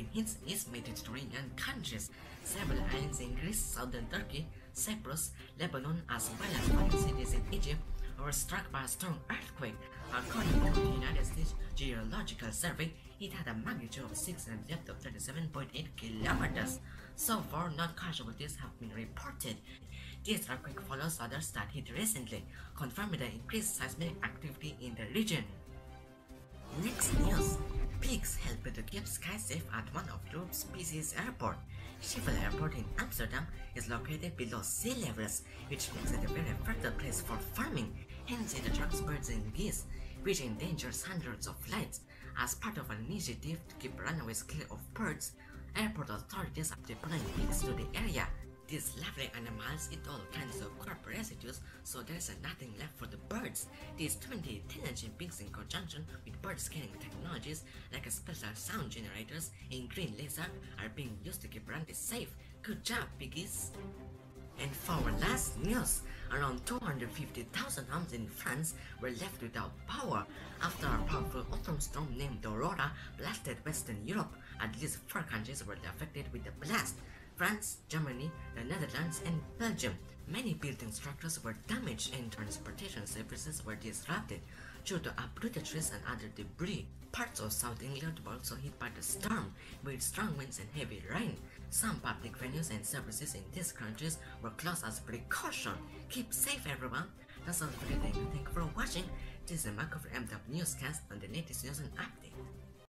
been hit East Mediterranean countries, several islands in Greece, southern Turkey, Cyprus, Lebanon, as well as many cities in Egypt were struck by a strong earthquake. According to the United States Geological Survey, it had a magnitude of 6 and depth of 37.8 kilometers. So far, no casualties have been reported. This earthquake follows others that hit recently, confirming the increased seismic activity in the region. Next news. Pigs help to keep sky safe at one of Europe's busiest airport. Schiphol Airport in Amsterdam is located below sea levels, which makes it a very fertile place for farming, hence it attracts birds and geese, which endangers hundreds of flights. As part of an initiative to keep runways clear of birds, airport authorities are deploying pigs to the area these lovely animals eat all kinds of crop residues, so there's nothing left for the birds. These 20 intelligent pigs in conjunction with bird scanning technologies like special sound generators and green laser are being used to keep runways safe. Good job, piggies! And for our last news, around 250,000 homes in France were left without power after a powerful autumn storm named Aurora blasted Western Europe. At least four countries were affected with the blast. France, Germany, the Netherlands, and Belgium. Many building structures were damaged and transportation services were disrupted due to uprooted trees and other debris. Parts of South England were also hit by the storm with strong winds and heavy rain. Some public venues and services in these countries were closed as precaution. Keep safe everyone. That's all for today. Thank you for watching. This is Marco for MW Newscast on the latest news and update.